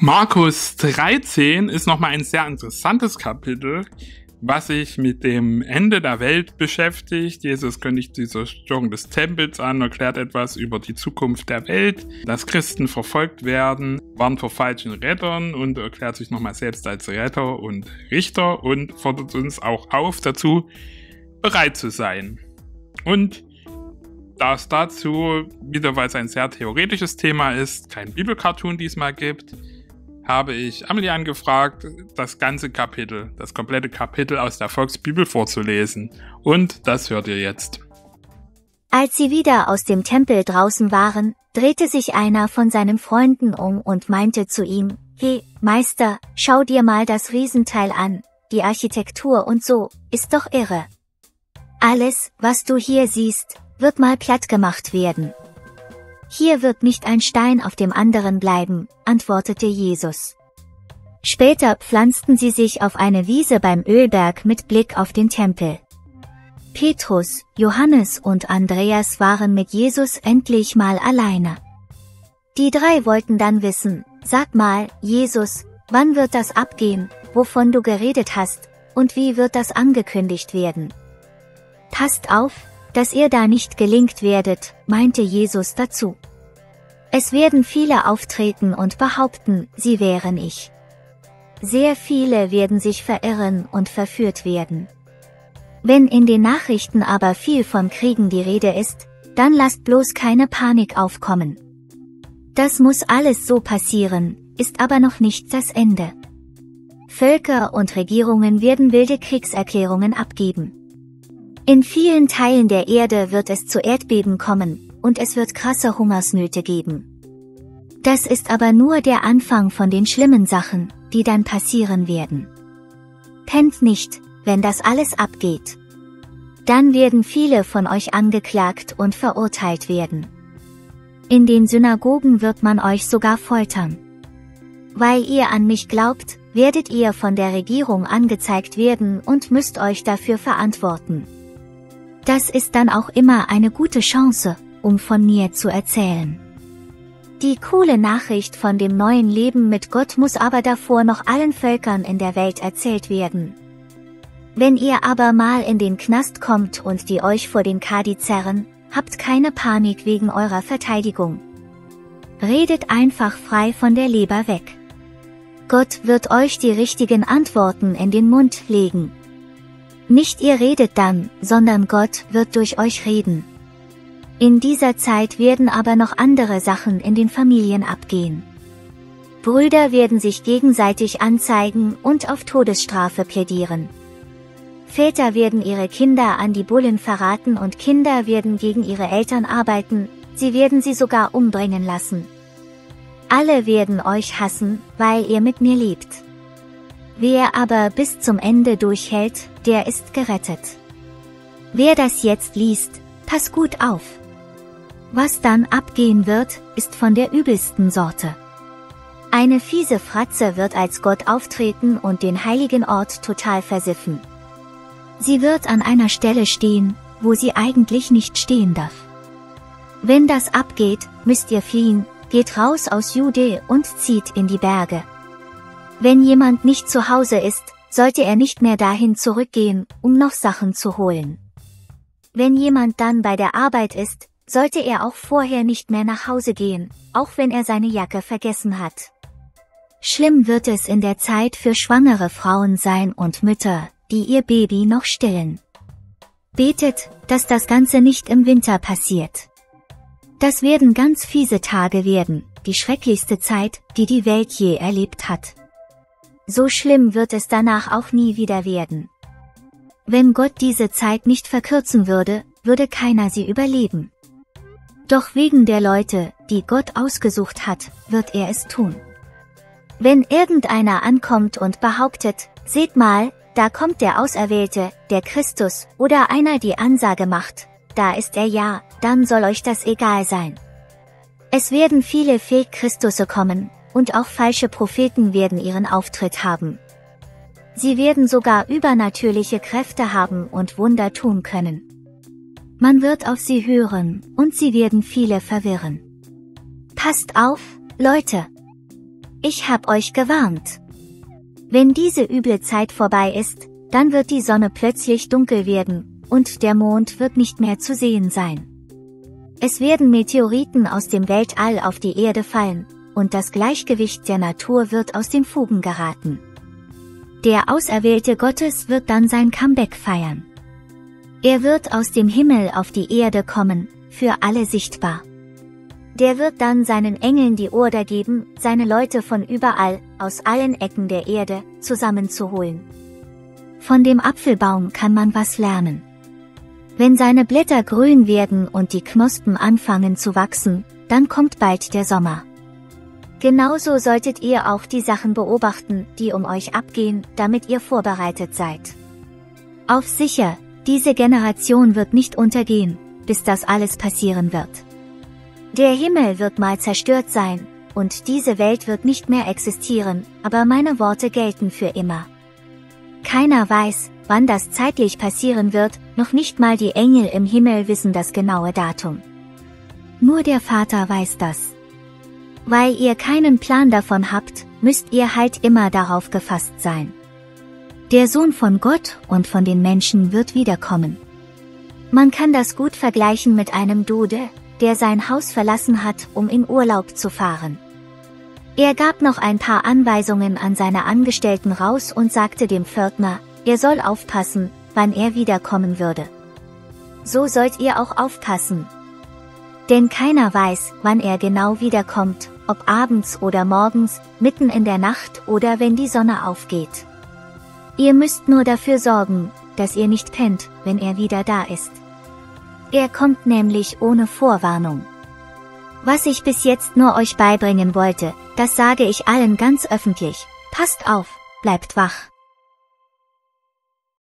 Markus 13 ist nochmal ein sehr interessantes Kapitel, was sich mit dem Ende der Welt beschäftigt. Jesus kündigt die Zerstörung des Tempels an, erklärt etwas über die Zukunft der Welt, dass Christen verfolgt werden, warnt vor falschen Rettern und erklärt sich nochmal selbst als Retter und Richter und fordert uns auch auf dazu, bereit zu sein. Und da es dazu, wieder weil es ein sehr theoretisches Thema ist, kein Bibelcartoon diesmal gibt, habe ich Amelie angefragt, das ganze Kapitel, das komplette Kapitel aus der Volksbibel vorzulesen. Und das hört ihr jetzt. Als sie wieder aus dem Tempel draußen waren, drehte sich einer von seinen Freunden um und meinte zu ihm, Hey, Meister, schau dir mal das Riesenteil an, die Architektur und so, ist doch irre. Alles, was du hier siehst, wird mal platt gemacht werden. Hier wird nicht ein Stein auf dem anderen bleiben, antwortete Jesus. Später pflanzten sie sich auf eine Wiese beim Ölberg mit Blick auf den Tempel. Petrus, Johannes und Andreas waren mit Jesus endlich mal alleine. Die drei wollten dann wissen, sag mal, Jesus, wann wird das abgehen, wovon du geredet hast, und wie wird das angekündigt werden? Passt auf, dass ihr da nicht gelingt werdet, meinte Jesus dazu. Es werden viele auftreten und behaupten, sie wären ich. Sehr viele werden sich verirren und verführt werden. Wenn in den Nachrichten aber viel von Kriegen die Rede ist, dann lasst bloß keine Panik aufkommen. Das muss alles so passieren, ist aber noch nicht das Ende. Völker und Regierungen werden wilde Kriegserklärungen abgeben. In vielen Teilen der Erde wird es zu Erdbeben kommen, und es wird krasse Hungersnöte geben. Das ist aber nur der Anfang von den schlimmen Sachen, die dann passieren werden. Pennt nicht, wenn das alles abgeht. Dann werden viele von euch angeklagt und verurteilt werden. In den Synagogen wird man euch sogar foltern. Weil ihr an mich glaubt, werdet ihr von der Regierung angezeigt werden und müsst euch dafür verantworten. Das ist dann auch immer eine gute Chance, um von mir zu erzählen. Die coole Nachricht von dem neuen Leben mit Gott muss aber davor noch allen Völkern in der Welt erzählt werden. Wenn ihr aber mal in den Knast kommt und die euch vor den Kadi zerren, habt keine Panik wegen eurer Verteidigung. Redet einfach frei von der Leber weg. Gott wird euch die richtigen Antworten in den Mund legen. Nicht ihr redet dann, sondern Gott wird durch euch reden. In dieser Zeit werden aber noch andere Sachen in den Familien abgehen. Brüder werden sich gegenseitig anzeigen und auf Todesstrafe plädieren. Väter werden ihre Kinder an die Bullen verraten und Kinder werden gegen ihre Eltern arbeiten, sie werden sie sogar umbringen lassen. Alle werden euch hassen, weil ihr mit mir lebt. Wer aber bis zum Ende durchhält, der ist gerettet. Wer das jetzt liest, pass gut auf. Was dann abgehen wird, ist von der übelsten Sorte. Eine fiese Fratze wird als Gott auftreten und den heiligen Ort total versiffen. Sie wird an einer Stelle stehen, wo sie eigentlich nicht stehen darf. Wenn das abgeht, müsst ihr fliehen, geht raus aus Jude und zieht in die Berge. Wenn jemand nicht zu Hause ist, sollte er nicht mehr dahin zurückgehen, um noch Sachen zu holen. Wenn jemand dann bei der Arbeit ist, sollte er auch vorher nicht mehr nach Hause gehen, auch wenn er seine Jacke vergessen hat. Schlimm wird es in der Zeit für schwangere Frauen sein und Mütter, die ihr Baby noch stillen. Betet, dass das Ganze nicht im Winter passiert. Das werden ganz fiese Tage werden, die schrecklichste Zeit, die die Welt je erlebt hat. So schlimm wird es danach auch nie wieder werden. Wenn Gott diese Zeit nicht verkürzen würde, würde keiner sie überleben. Doch wegen der Leute, die Gott ausgesucht hat, wird er es tun. Wenn irgendeiner ankommt und behauptet, seht mal, da kommt der Auserwählte, der Christus, oder einer die Ansage macht, da ist er ja, dann soll euch das egal sein. Es werden viele Fake-Christusse kommen, und auch falsche Propheten werden ihren Auftritt haben. Sie werden sogar übernatürliche Kräfte haben und Wunder tun können. Man wird auf sie hören, und sie werden viele verwirren. Passt auf, Leute! ich hab euch gewarnt. Wenn diese üble Zeit vorbei ist, dann wird die Sonne plötzlich dunkel werden, und der Mond wird nicht mehr zu sehen sein. Es werden Meteoriten aus dem Weltall auf die Erde fallen, und das Gleichgewicht der Natur wird aus den Fugen geraten. Der Auserwählte Gottes wird dann sein Comeback feiern. Er wird aus dem Himmel auf die Erde kommen, für alle sichtbar. Der wird dann seinen Engeln die Order geben, seine Leute von überall, aus allen Ecken der Erde, zusammenzuholen. Von dem Apfelbaum kann man was lernen. Wenn seine Blätter grün werden und die Knospen anfangen zu wachsen, dann kommt bald der Sommer. Genauso solltet ihr auch die Sachen beobachten, die um euch abgehen, damit ihr vorbereitet seid. Auf sicher, diese Generation wird nicht untergehen, bis das alles passieren wird. Der Himmel wird mal zerstört sein, und diese Welt wird nicht mehr existieren, aber meine Worte gelten für immer. Keiner weiß, wann das zeitlich passieren wird, noch nicht mal die Engel im Himmel wissen das genaue Datum. Nur der Vater weiß das. Weil ihr keinen Plan davon habt, müsst ihr halt immer darauf gefasst sein. Der Sohn von Gott und von den Menschen wird wiederkommen. Man kann das gut vergleichen mit einem Dude, der sein Haus verlassen hat, um in Urlaub zu fahren. Er gab noch ein paar Anweisungen an seine Angestellten raus und sagte dem Pförtner, er soll aufpassen, wann er wiederkommen würde. So sollt ihr auch aufpassen. Denn keiner weiß, wann er genau wiederkommt, ob abends oder morgens, mitten in der Nacht oder wenn die Sonne aufgeht. Ihr müsst nur dafür sorgen, dass ihr nicht pennt, wenn er wieder da ist. Er kommt nämlich ohne Vorwarnung. Was ich bis jetzt nur euch beibringen wollte, das sage ich allen ganz öffentlich. Passt auf, bleibt wach.